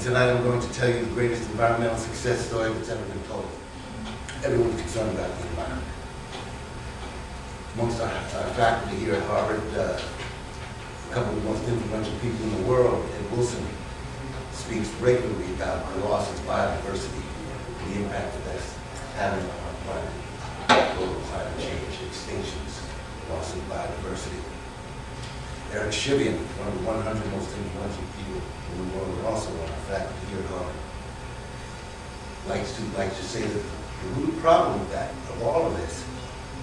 And tonight I'm going to tell you the greatest environmental success story that's ever been told. Everyone's concerned about the environment. Amongst our, our faculty here at Harvard, uh, a couple of the most influential people in the world, Ed Wilson, speaks regularly about the loss of biodiversity and the impact that that's having on our planet. Global climate change, extinctions, loss of biodiversity. Eric Chivian, one of the 100 most influential people in the world, and also on our faculty here at Harvard, likes to, likes to say that the root problem with that, of all of this,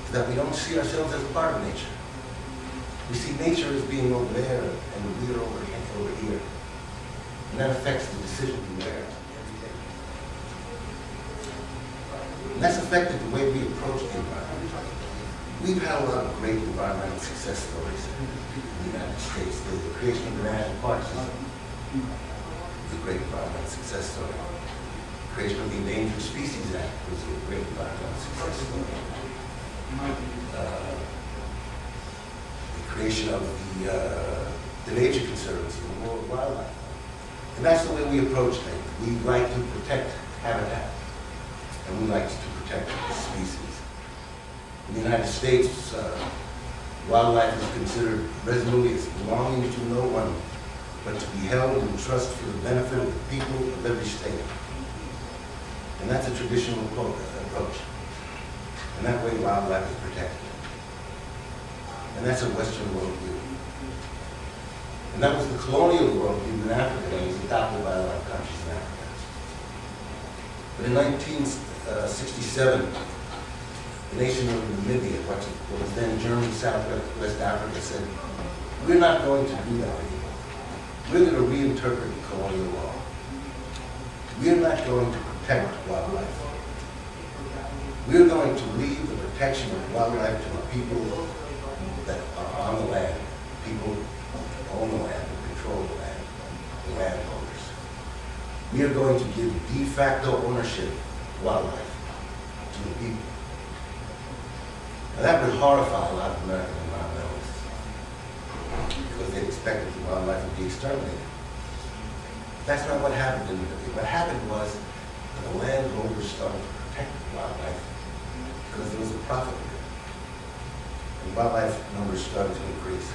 is that we don't see ourselves as part of nature. We see nature as being over there and we're over here, over here. And that affects the decision we make. And that's affected the way we approach the environment. We've had a lot of great environmental success stories in the United States. The creation of the National Park System was a great environmental success story. The creation of the Endangered Species Act was a great environmental success story. Uh, The creation of the, uh, the Nature Conservancy, the World Wildlife. And that's the way we approach things. We like to protect habitat, and we like to protect species. In the United States, uh, wildlife is considered resolutely as belonging to no one, but to be held in trust for the benefit of the people of every state. And that's a traditional approach. And that way wildlife is protected. And that's a Western worldview. And that was the colonial worldview in Africa that was adopted by a lot of countries in Africa. But in 1967, the nation of Namibia, what was then German Southwest Africa, said, we're not going to do that anymore. We're going to reinterpret colonial law. We're not going to protect wildlife. We're going to leave the protection of wildlife to the people that are on the land, people who own the land, control the land, the landowners. We are going to give de facto ownership wildlife to the people. Now, that would horrify a lot of American environmentalists because they expected the wildlife would be exterminated. That's not what happened in Namibia. What happened was the landowners started to protect wildlife because there was a profit. And wildlife numbers started to increase.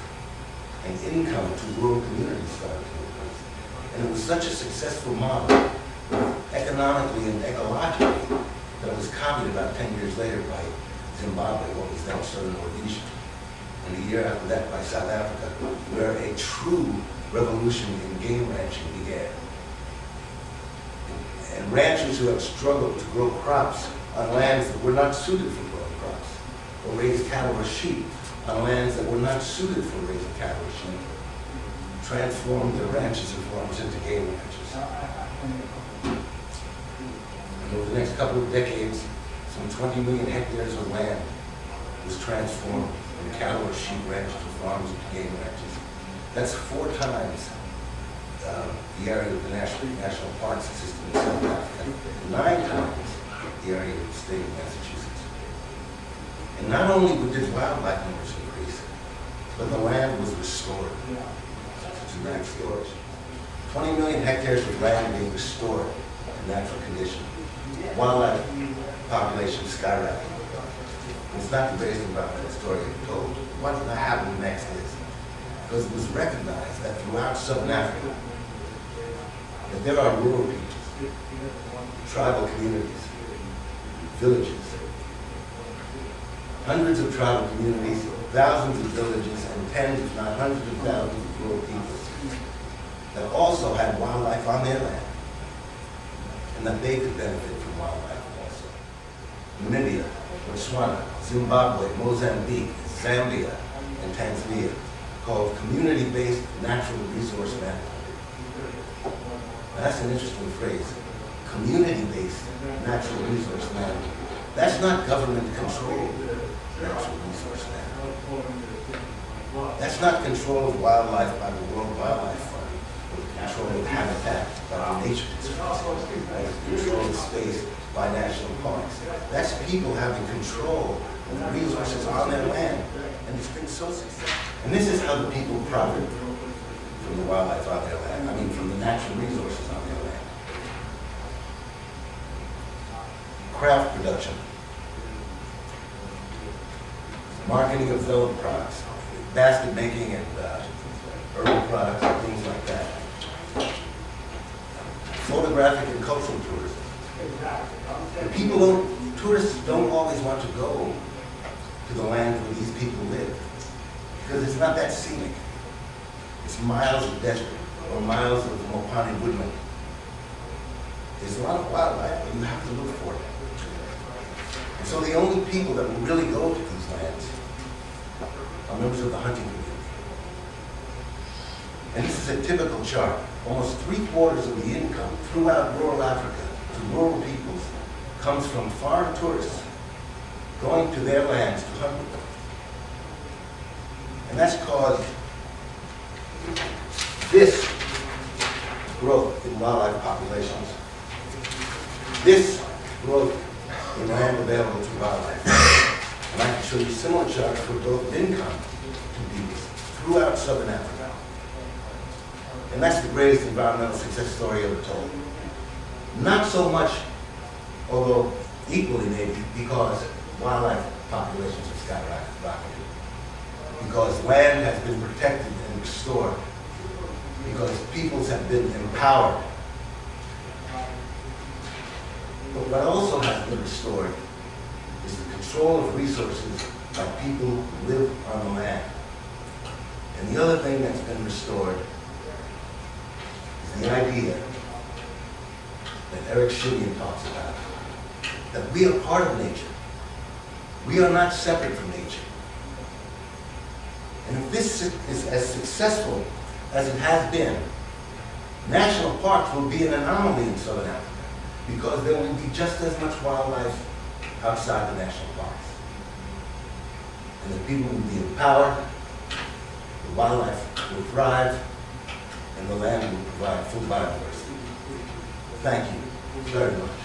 And income to rural communities started to increase. And it was such a successful model, economically and ecologically, that it was copied about 10 years later by Zimbabwe, what was then Southern Rhodesia. And the year after that by South Africa, where a true revolution in game ranching began. And ranchers who have struggled to grow crops on lands that were not suited for growing crops, or raise cattle or sheep on lands that were not suited for raising cattle or sheep, transformed their ranches and farms into game ranches. And over the next couple of decades, some 20 million hectares of land was transformed from cattle or sheep ranches to farms to game ranches. That's four times uh, the area of the national, national park system in South Africa, nine times the area of the state of Massachusetts. And not only did wildlife numbers increase, but the land was restored to natural storage. 20 million hectares of land being restored to natural condition. Wildlife population skyrocketed. It's not the greatest environmental story I've told. What happen next is, because it was recognized that throughout Southern Africa, that there are rural peoples, tribal communities, villages, hundreds of tribal communities, thousands of villages, and tens, if not hundreds of thousands of rural peoples that also had wildlife on their land, and that they could benefit from wildlife also. Namibia, Botswana, Zimbabwe, Mozambique, Zambia, and Tanzania, called community-based natural resource management. That's an interesting phrase, community-based natural resource management. That's not government-controlled natural resource management. That's not control of wildlife by the World Wildlife Fund, natural habitat by nature, right? controlling space by national parks. That's people having control of the resources on their land. And it's been so successful. And this is how the people profit from the wildlife on their land. I mean, from the natural resources on their land. Craft production. Marketing of film products. Basket making and uh, herbal products, and things like that. Photographic and cultural tourism. And people don't, tourists don't always want to go to the land where these people live because it's not that scenic. It's miles of desert or miles of Mopani woodland. There's a lot of wildlife, but you have to look for it. And so the only people that will really go to these lands are members of the hunting community. And this is a typical chart. Almost three quarters of the income throughout rural Africa to rural peoples comes from foreign tourists going to their lands to hunt with them. And that's caused this growth in wildlife populations, this growth in land available to wildlife. And I can show you similar charts for growth of income to peoples throughout southern Africa. And that's the greatest environmental success story ever told. Not so much, although equally maybe, because wildlife populations have skyrocketed. Because land has been protected and restored. Because peoples have been empowered. But what also has been restored is the control of resources by people who live on the land. And the other thing that's been restored the idea that Eric Chivian talks about, that we are part of nature. We are not separate from nature. And if this is as successful as it has been, national parks will be an anomaly in southern Africa because there will be just as much wildlife outside the national parks. And the people will be empowered, the wildlife will thrive, and the land will provide full biodiversity. Thank you very much.